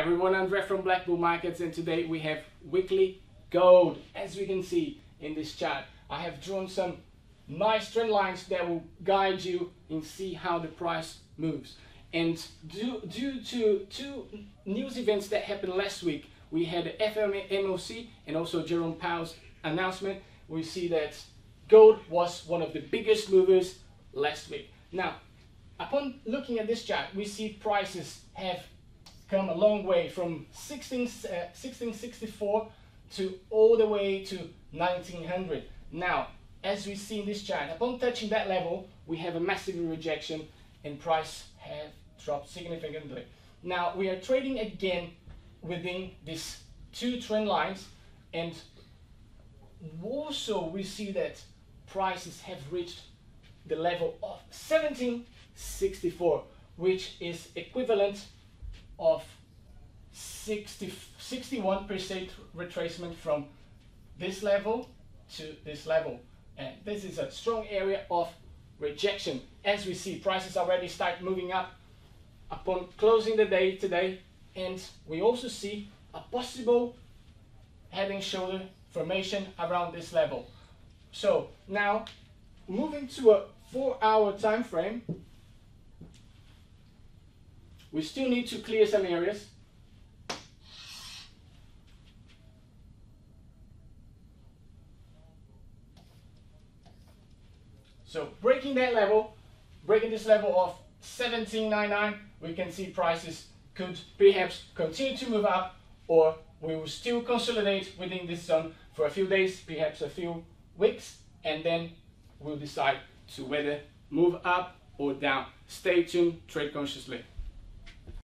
Everyone, Andre from BlackBull Markets and today we have weekly gold. As we can see in this chart, I have drawn some nice trend lines that will guide you and see how the price moves. And due, due to two news events that happened last week, we had the FOMC and also Jerome Powell's announcement. We see that gold was one of the biggest movers last week. Now, upon looking at this chart, we see prices have come a long way from 16, uh, 1664 to all the way to 1900. Now, as we see in this chart, upon touching that level, we have a massive rejection and price have dropped significantly. Now, we are trading again within these two trend lines and also we see that prices have reached the level of 1764 which is equivalent of 60, 61% retracement from this level to this level. And this is a strong area of rejection. As we see, prices already start moving up upon closing the day today. And we also see a possible head and shoulder formation around this level. So now moving to a four hour time frame, we still need to clear some areas. So breaking that level, breaking this level of 17.99, we can see prices could perhaps continue to move up or we will still consolidate within this zone for a few days, perhaps a few weeks, and then we'll decide to whether move up or down. Stay tuned, trade consciously.